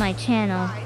my channel.